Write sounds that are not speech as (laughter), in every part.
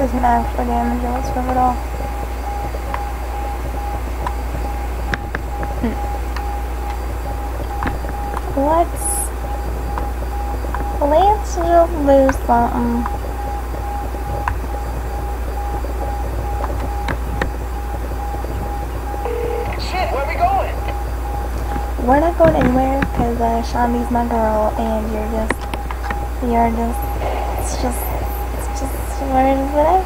Doesn't actually damage it whatsoever at all. Hmm. Let's let's do something. we're not going anywhere because uh, Shaundi's my girl and you're just, you're just, it's just, it's just, where is it at?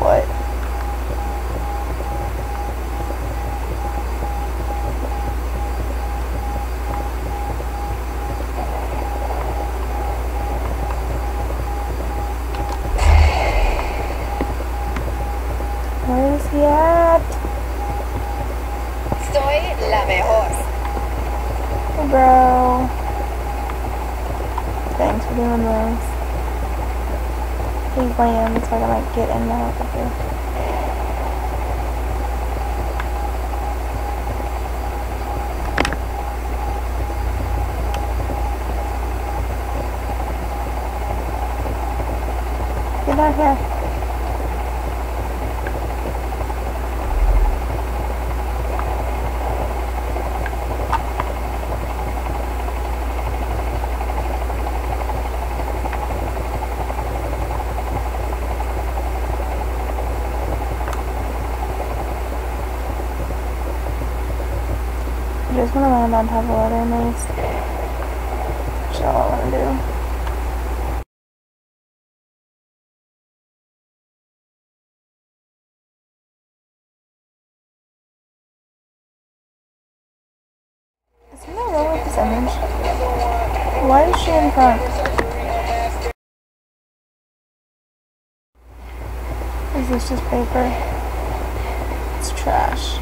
What? Where is he at? Soy la mejor. Bro. Thanks for doing this. Please land so I can like get in the helicopter. Get down here. Just want to land on top of water nice. That's all I want to do. Is something wrong with this image? Why is she in front? Is this just paper? It's trash.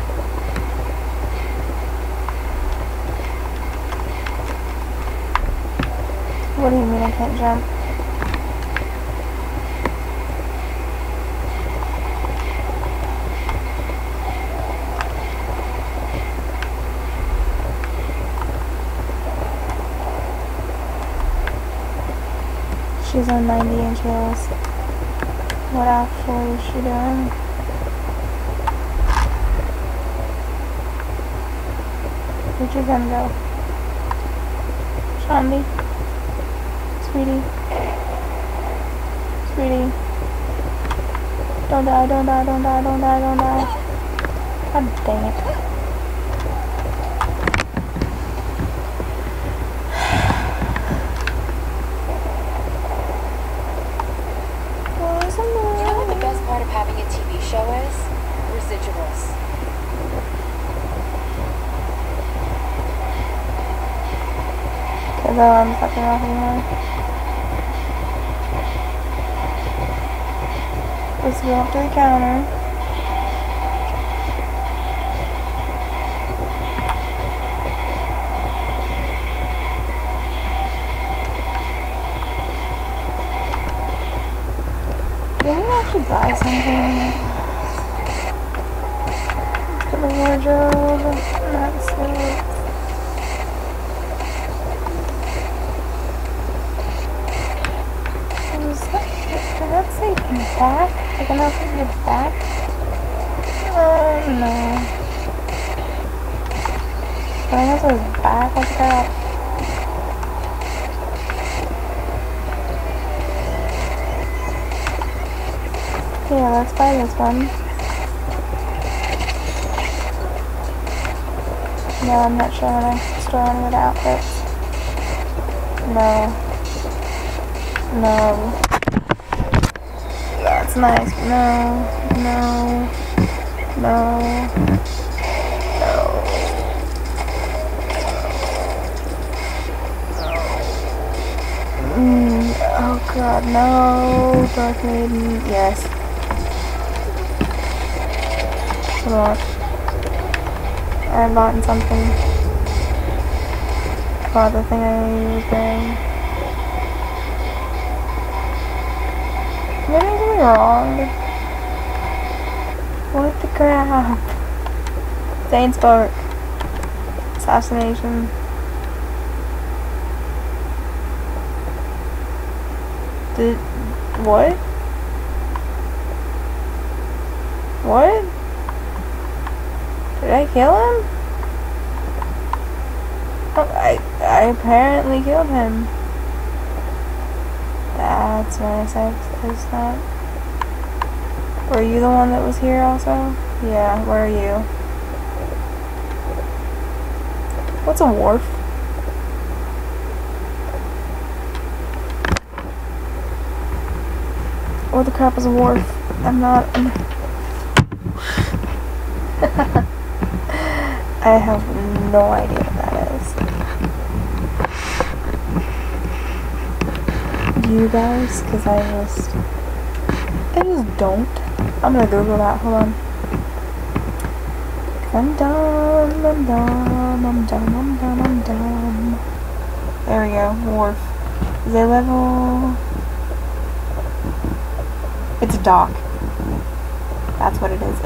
What do you mean I can't jump? She's on 90 inch heels. What actually is she doing? Where'd you gonna go? Shaundi? Sweetie. Sweetie. Don't die, don't die, don't die, don't die, don't die. God dang it. You know what the best part of having a TV show is? Residuals. Alarm's not going off anymore. Let's go up to the counter. Did we actually buy something? Let's the wardrobe. That's it. Did that say back? I can also the back. Oh no. I also his back like that? Yeah, let's buy this one. No, I'm not sure when I store on with outfits. No. No. That's nice. No, no, no, no. Mm, oh god, no. Dark Maiden. Yes. Come on. I bought something. Bought the thing I was is going wrong? What the crap? Zane Spark. Assassination. Did What? What? Did I kill him? Oh, I, I apparently killed him. That's nice, I said is that. Were you the one that was here also? Yeah, where are you? What's a wharf? What the crap is a wharf? I'm not. (laughs) I have no idea what that is. You guys? Because I just. I just don't. I'm gonna Google that. Hold on. I'm dumb, I'm dumb, I'm dumb, I'm dumb, I'm dumb. There we go. Wharf. Is it level? It's a dock. That's what it is.